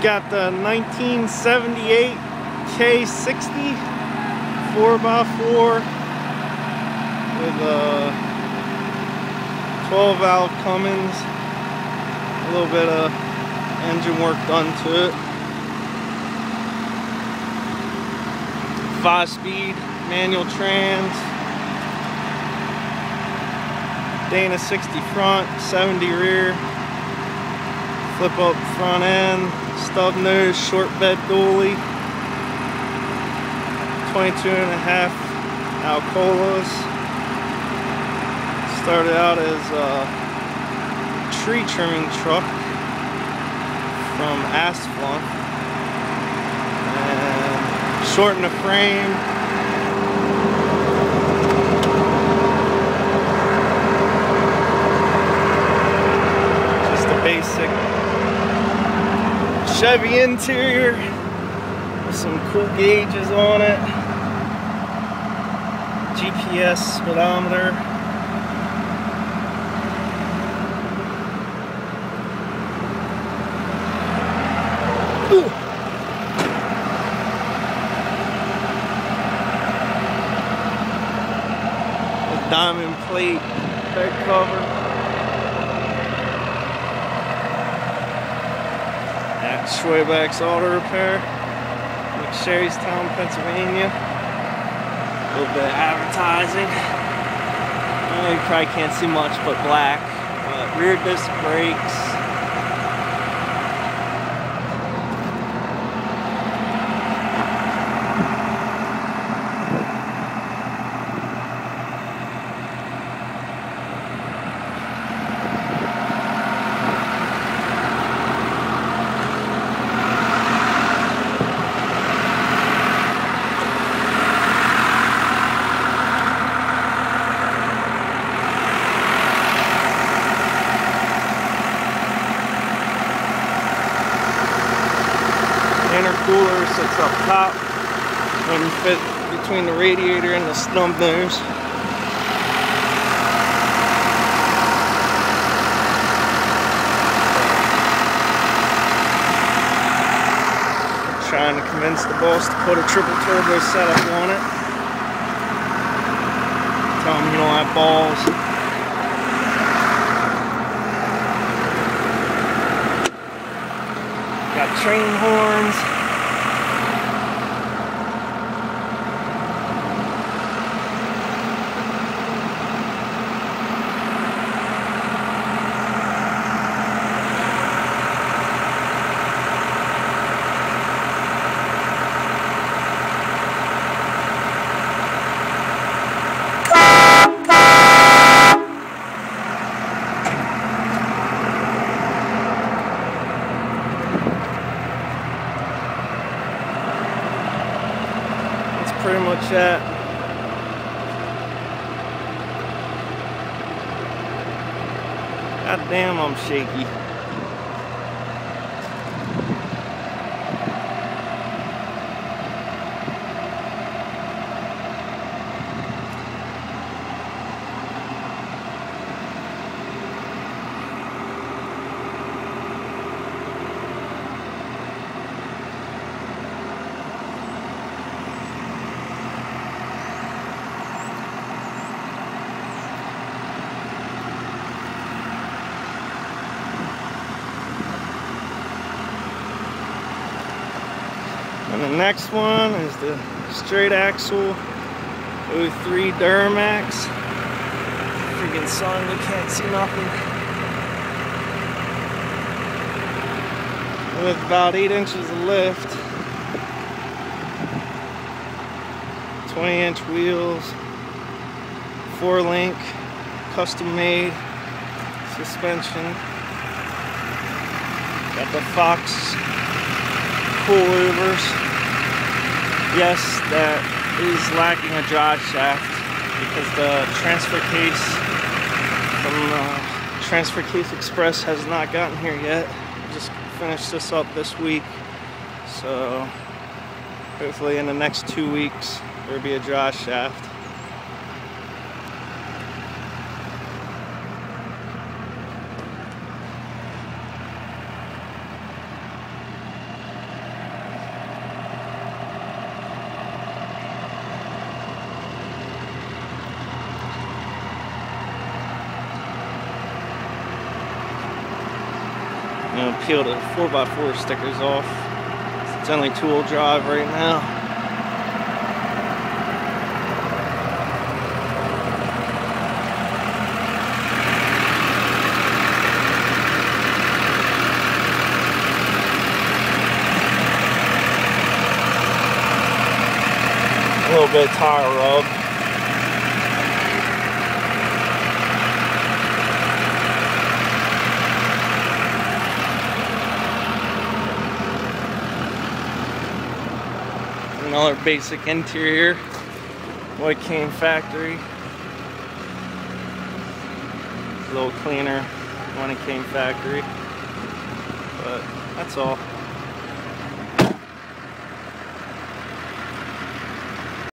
Got the 1978 K60 4x4 with a 12 valve Cummins. A little bit of engine work done to it. Five speed manual trans. Dana 60 front, 70 rear. Flip up front end, stub nose, short bed dually. 22 and a half Alcoas. Started out as a tree trimming truck from Asplundh. And shortened the frame. Just a basic Chevy interior with some cool gauges on it. GPS speedometer. Ooh. Diamond plate bed cover. Schwebach's Auto Repair, McSherrystown, Pennsylvania. A little bit of advertising. Uh, you probably can't see much but black. But rear disc brakes. Intercooler sits up top and fit between the radiator and the snub nose. Trying to convince the boss to put a triple turbo setup on it. Tell him you don't have balls. Got train horns. That's pretty much it. Uh, God damn, I'm shaky. And the next one is the straight axle 03 Duramax. Freaking sun, you can't see nothing. With about 8 inches of lift. 20 inch wheels. 4 link, custom made suspension. Got the Fox pullovers. Yes, that is lacking a drive shaft because the transfer case from uh, Transfer Case Express has not gotten here yet. Just finished this up this week, so hopefully in the next two weeks there'll be a drive shaft. Know, peel the 4x4 stickers off. It's only two-wheel drive right now. A little bit of tire rub. Another basic interior. White Cane Factory. A little cleaner. White Cane Factory. But that's all.